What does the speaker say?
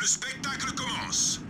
le spectacle commence.